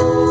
Oh.